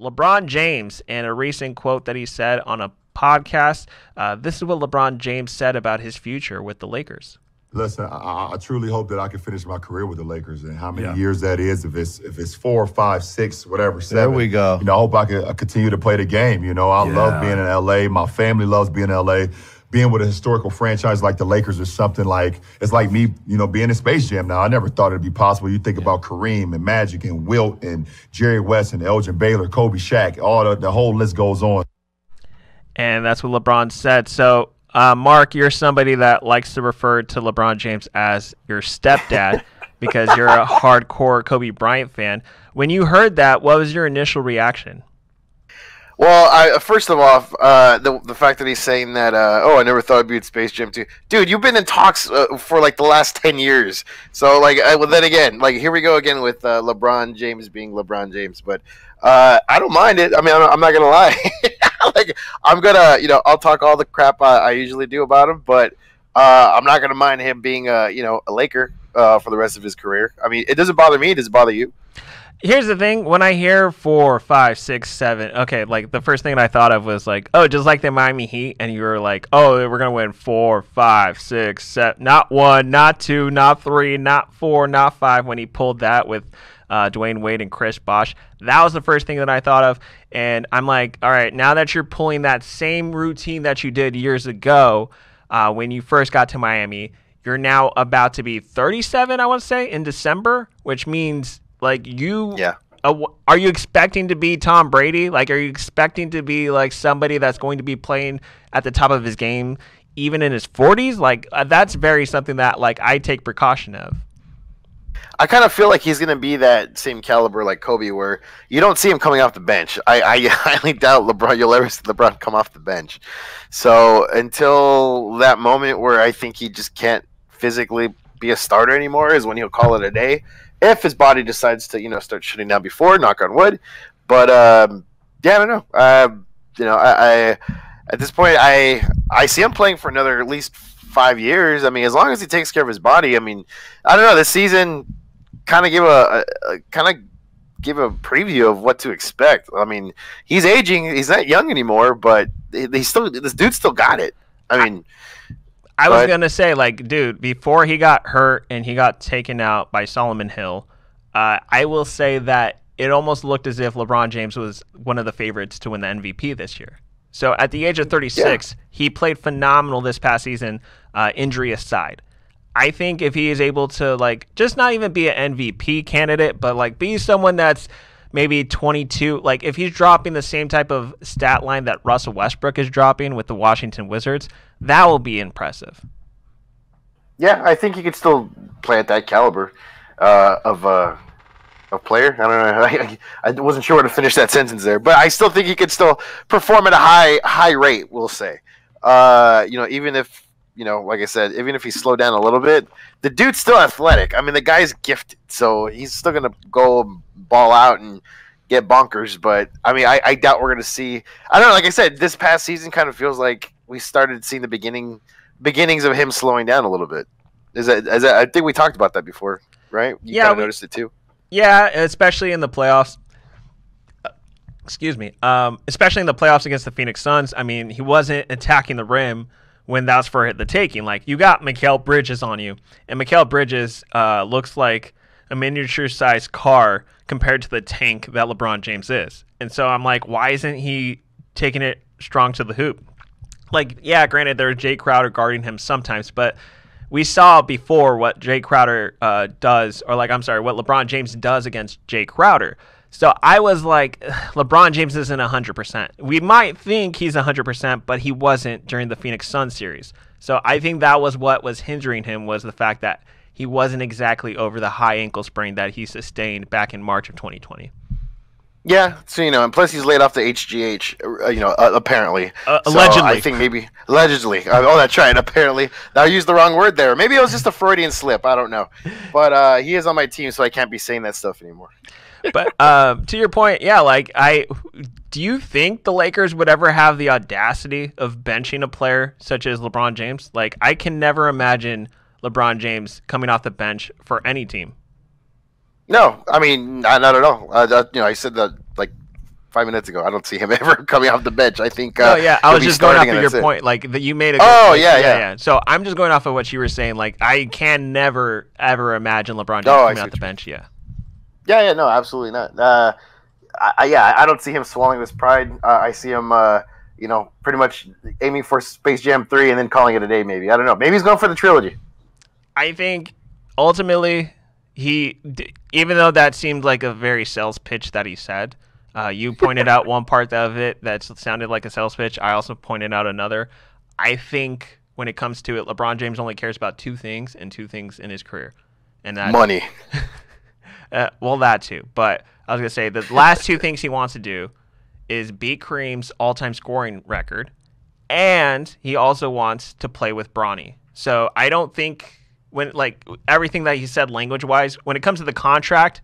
LeBron James and a recent quote that he said on a podcast. Uh, this is what LeBron James said about his future with the Lakers. Listen, I, I, truly hope that I can finish my career with the Lakers, and how many yeah. years that is. If it's if it's four, five, six, whatever, seven. There we go. You know, I hope I can continue to play the game. You know, I yeah. love being in LA. My family loves being in LA. Being with a historical franchise like the Lakers or something like it's like me, you know, being in Space Jam. Now, I never thought it'd be possible. You think yeah. about Kareem and Magic and Wilt and Jerry West and Elgin Baylor, Kobe, Shaq. All the, the whole list goes on. And that's what LeBron said. So uh, Mark, you're somebody that likes to refer to LeBron James as your stepdad because you're a hardcore Kobe Bryant fan. When you heard that, what was your initial reaction? Well, I, first of all, uh, the the fact that he's saying that, uh, oh, I never thought I'd be in Space Jam too, dude. You've been in talks uh, for like the last ten years, so like, I, well, then again, like here we go again with uh, LeBron James being LeBron James, but uh, I don't mind it. I mean, I'm, I'm not gonna lie. like I'm gonna, you know, I'll talk all the crap I, I usually do about him, but uh, I'm not gonna mind him being, you know, a Laker uh, for the rest of his career. I mean, it doesn't bother me. It doesn't bother you. Here's the thing: when I hear four, five, six, seven, okay, like the first thing that I thought of was like, oh, just like the Miami Heat, and you were like, oh, we're gonna win four, five, six, seven, not one, not two, not three, not four, not five. When he pulled that with uh, Dwyane Wade and Chris Bosh. That was the first thing that I thought of. And I'm like, all right, now that you're pulling that same routine that you did years ago uh, when you first got to Miami, you're now about to be 37, I want to say, in December, which means like you. Yeah. Uh, are you expecting to be Tom Brady? Like, are you expecting to be like somebody that's going to be playing at the top of his game even in his 40s? Like, uh, that's very something that like I take precaution of. I kind of feel like he's going to be that same caliber like Kobe, where you don't see him coming off the bench. I, I highly doubt LeBron you'll ever see LeBron come off the bench. So until that moment where I think he just can't physically be a starter anymore is when he'll call it a day. If his body decides to, you know, start shutting down before, knock on wood. But um, yeah, I don't know. Uh, you know, I, I at this point I I see him playing for another at least five years. I mean, as long as he takes care of his body. I mean, I don't know. This season kind of give a, a, a kind of give a preview of what to expect. I mean, he's aging. He's not young anymore, but he's still this dude still got it. I mean, I, was gonna say like, dude, before he got hurt and he got taken out by Solomon Hill, uh, I will say that it almost looked as if LeBron James was one of the favorites to win the MVP this year. So at the age of 36, yeah. he played phenomenal this past season, uh, injury aside. I think if he is able to like just not even be an MVP candidate, but like be someone that's maybe 22, like if he's dropping the same type of stat line that Russell Westbrook is dropping with the Washington Wizards, that will be impressive. Yeah, I think he could still play at that caliber uh, of uh, of player. I don't know. I, I wasn't sure where to finish that sentence there, but I still think he could still perform at a high high rate. We'll say, uh, you know, even if you know, like I said, even if he slowed down a little bit, the dude's still athletic. I mean, the guy's gifted, so he's still gonna go ball out and get bonkers. But I mean, I, I doubt we're gonna see. I don't know. Like I said, this past season kind of feels like we started seeing the beginning beginnings of him slowing down a little bit. Is that, is that I think we talked about that before, right? You yeah, we, noticed it too. Yeah, especially in the playoffs. Excuse me. Um, especially in the playoffs against the Phoenix Suns. I mean, he wasn't attacking the rim when that's for the taking. Like you got Mikal Bridges on you, and Mikal Bridges uh, looks like a miniature sized car compared to the tank that LeBron James is. And so I'm like, why isn't he taking it strong to the hoop? Like, yeah, granted, there's Jae Crowder guarding him sometimes, but we saw before what Jae Crowder uh, does, or like, I'm sorry, what LeBron James does against Jae Crowder. So I was like, LeBron James isn't 100%. We might think he's 100%, but he wasn't during the Phoenix Suns series. So I think that was what was hindering him was the fact that he wasn't exactly over the high ankle sprain that he sustained back in March of 2020. Yeah, so you know, and plus he's laid off the HGH, uh, you know, uh, apparently. Uh, allegedly, so I think maybe allegedly. Oh, that's right. Apparently, I used the wrong word there. Maybe it was just a Freudian slip. I don't know, but uh, he is on my team, so I can't be saying that stuff anymore but uh, to your point, yeah, like I do you think the Lakers would ever have the audacity of benching a player such as LeBron James? Like I can never imagine LeBron James coming off the bench for any team. No, I mean not, not at all. Uh, that, you know, I said that like five minutes ago. I don't see him ever coming off the bench. I think. Uh, oh yeah, I was just going off of your point, like that you made a. Oh like, yeah, yeah, yeah, So I'm just going off of what you were saying. Like I can never ever imagine LeBron James Oh, coming off the bench. Yeah. Yeah, yeah, no, absolutely not. Uh, I, I, yeah, I don't see him swallowing this pride. Uh, I see him, uh, you know, pretty much aiming for Space Jam three and then calling it a day. Maybe I don't know. Maybe he's going for the trilogy. I think ultimately he, d- even though that seemed like a very sales pitch that he said, uh, you pointed out one part of it that sounded like a sales pitch. I also pointed out another. I think when it comes to it, LeBron James only cares about two things and two things in his career, and that Money. Uh, well, that too. But I was gonna say the last two things he wants to do is beat Kareem's all-time scoring record, and he also wants to play with Bronny. So I don't think when like everything that he said language-wise, when it comes to the contract,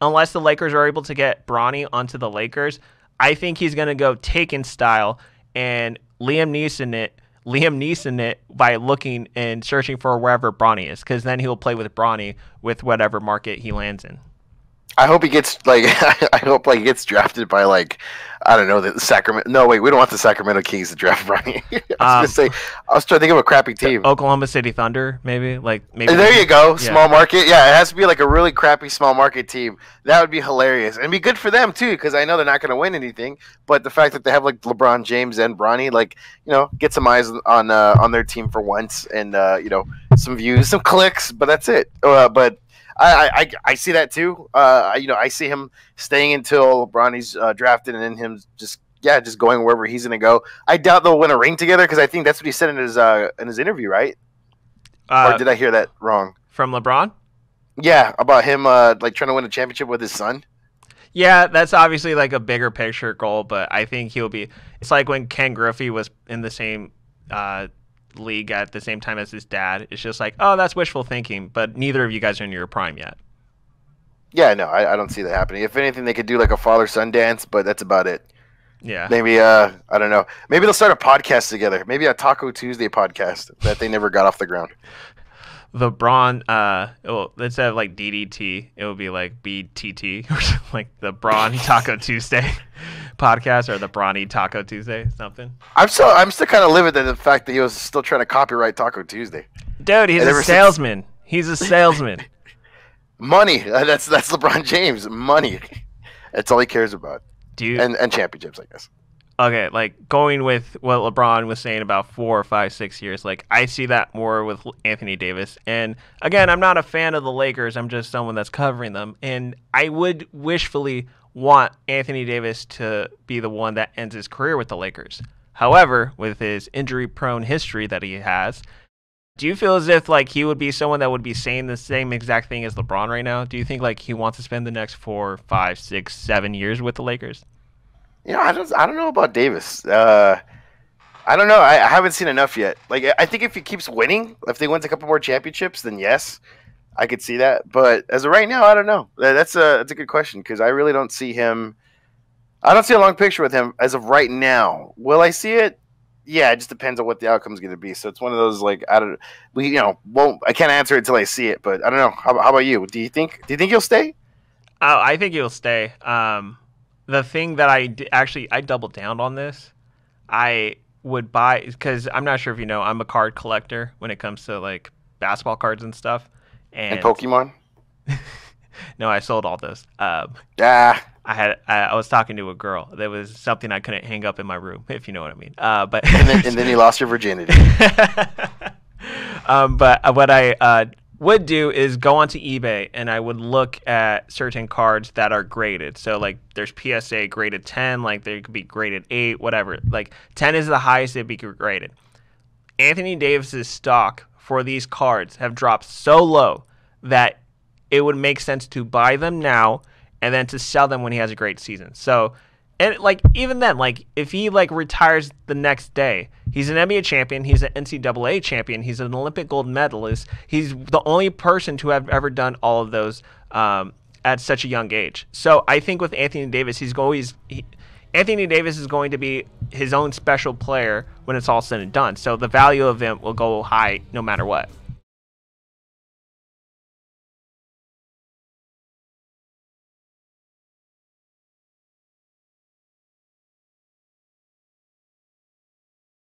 unless the Lakers are able to get Bronny onto the Lakers, I think he's gonna go Taken style and Liam Neeson it. Liam Neeson it by looking and searching for wherever Bronny is, because then he'll play with Bronny with whatever market he lands in. I hope he gets like I hope like he gets drafted by like I don't know the Sacramento. No, wait, we don't want the Sacramento Kings to draft Bronny. I was Um, gonna say I was trying to think of a crappy team. Oklahoma City Thunder, maybe like maybe. And there you go, Yeah. small market. Yeah, it has to be like a really crappy small market team. That would be hilarious and be good for them too, because I know they're not going to win anything. But the fact that they have like LeBron James and Bronny, like you know, get some eyes on uh, on their team for once, and uh, you know, some views, some clicks, but that's it. Uh, but I, I- I see that too. Uh, I- you know, I see him staying until Bronny's uh, drafted, and then him just yeah, just going wherever he's going to go. I doubt they'll win a ring together because I think that's what he said in his uh, in his interview, right? uh, or did I hear that wrong? from LeBron. Yeah, about him uh like trying to win a championship with his son. Yeah, that's obviously like a bigger picture goal, but I think he'll be. It's like when Ken Griffey was in the same uh, league at the same time as his dad. It's just like, oh, that's wishful thinking, but neither of you guys are in your prime yet. Yeah, no, I, I don't see that happening. If anything, they could do like a father son dance, but that's about it. Yeah. Maybe uh I don't know. Maybe they'll start a podcast together. Maybe a Taco Tuesday podcast that they never got off the ground. The Braun, uh, well, instead of like DDT, it would be like BTT or something like the Braun Taco Tuesday podcast or the Bronny Taco Tuesday, something. I'm still I'm still kind of livid at the fact that he was still trying to copyright Taco Tuesday. Dude, he's And a ever since- salesman. He's a salesman. Money. That's that's LeBron James. Money. That's all he cares about. Dude, And and championships, I guess. Okay, like going with what LeBron was saying about four or five, six years, like I see that more with Anthony Davis. And again, I'm not a fan of the Lakers. I'm just someone that's covering them. And I would wishfully want Anthony Davis to be the one that ends his career with the Lakers. However, with his injury prone history that he has, do you feel as if like he would be someone that would be saying the same exact thing as LeBron right now? Do you think like he wants to spend the next four, five, six, seven years with the Lakers? You know, I don't, I don't know about Davis. Uh, I don't know. I, I haven't seen enough yet. Like, I think if he keeps winning, if they wins a couple more championships, then yes, I could see that. But as of right now, I don't know. That's a that's a good question because I really don't see him. I don't see a long picture with him as of right now. Will I see it? Yeah, it just depends on what the outcome is going to be. So it's one of those like I don't we you know won't I can't answer it until I see it. But I don't know. How, how about you? Do you think do you think he'll stay? Oh, I think he'll stay. Um, the thing that I d- actually I doubled down on this. I would buy because I'm not sure if you know I'm a card collector when it comes to like basketball cards and stuff. And, And Pokemon? no, I sold all those. Um, Ah, I had I, I was talking to a girl. There was something I couldn't hang up in my room, if you know what I mean. Uh, but and then and then you lost your virginity. um, but uh, what I uh, would do is go onto eBay and I would look at certain cards that are graded. So like there's PSA graded 10, like there could be graded 8, whatever. Like 10 is the highest it'd be graded. Anthony Davis's stock for these cards have dropped so low that it would make sense to buy them now and then to sell them when he has a great season. So, and like even then, like if he like retires the next day, he's an NBA champion, he's an NCAA champion, he's an Olympic gold medalist. He's the only person to have ever done all of those um, at such a young age. So I think with Anthony Davis, he's always he, Anthony Davis is going to be his own special player when it's all said and done. So the value of him will go high no matter what.